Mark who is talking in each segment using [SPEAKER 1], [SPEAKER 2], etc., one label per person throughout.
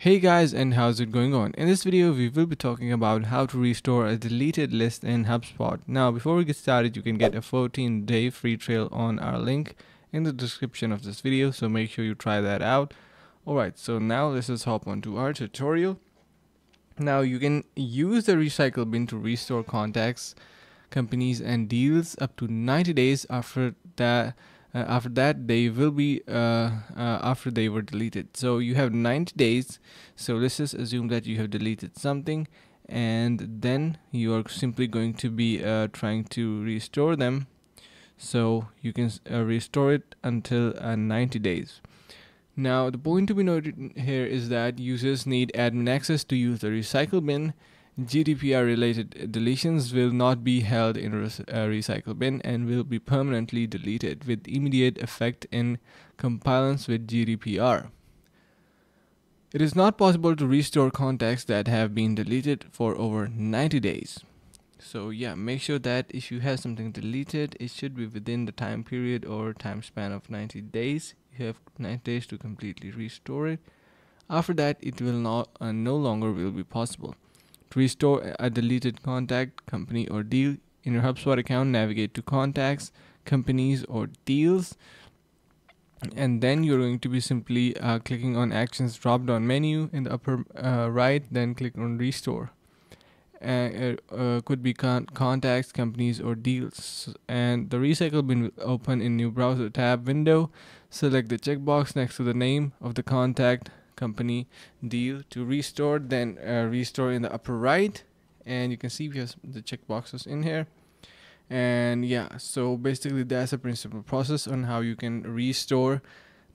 [SPEAKER 1] Hey guys and how's it going on? In this video we will be talking about how to restore a deleted list in HubSpot. Now before we get started you can get a 14 day free trial on our link in the description of this video so make sure you try that out. Alright so now let's just hop on to our tutorial. Now you can use the recycle bin to restore contacts, companies and deals up to 90 days after that uh, after that they will be uh, uh, after they were deleted. So you have 90 days. So let's just assume that you have deleted something and then you are simply going to be uh, trying to restore them. So you can uh, restore it until uh, 90 days. Now the point to be noted here is that users need admin access to use the recycle bin GDPR related deletions will not be held in a uh, recycle bin and will be permanently deleted with immediate effect in compliance with GDPR. It is not possible to restore contacts that have been deleted for over 90 days. So yeah, make sure that if you have something deleted, it should be within the time period or time span of 90 days. You have 90 days to completely restore it. After that, it will not uh, no longer will be possible. To restore a deleted contact, company, or deal in your HubSpot account, navigate to contacts, companies, or deals. And then you're going to be simply uh, clicking on actions drop down menu in the upper uh, right, then click on restore. Uh, uh could be con contacts, companies, or deals. And the recycle bin will open in new browser tab window. Select the checkbox next to the name of the contact company deal to restore then uh, restore in the upper right. And you can see we have the checkboxes in here. And yeah so basically that's a principal process on how you can restore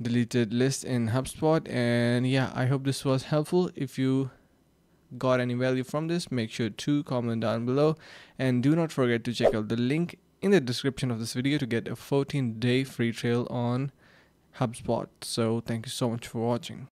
[SPEAKER 1] deleted list in HubSpot. And yeah I hope this was helpful. If you got any value from this make sure to comment down below. And do not forget to check out the link in the description of this video to get a 14 day free trial on HubSpot. So thank you so much for watching